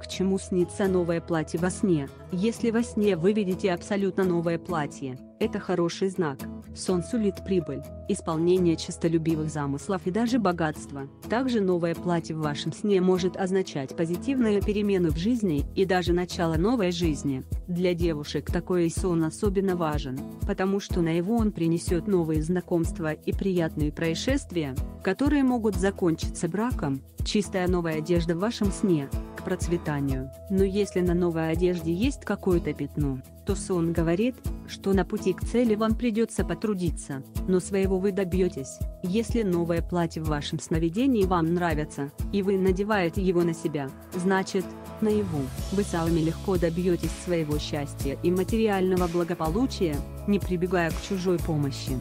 К чему снится новое платье во сне? Если во сне вы видите абсолютно новое платье, это хороший знак. Сон сулит прибыль, исполнение честолюбивых замыслов и даже богатство. Также новое платье в вашем сне может означать позитивные перемены в жизни и даже начало новой жизни. Для девушек такой сон особенно важен, потому что на его он принесет новые знакомства и приятные происшествия, которые могут закончиться браком. Чистая новая одежда в вашем сне процветанию. Но если на новой одежде есть какое-то пятно, то сон говорит, что на пути к цели вам придется потрудиться, но своего вы добьетесь. Если новое платье в вашем сновидении вам нравится, и вы надеваете его на себя, значит, наяву, вы сами легко добьетесь своего счастья и материального благополучия, не прибегая к чужой помощи.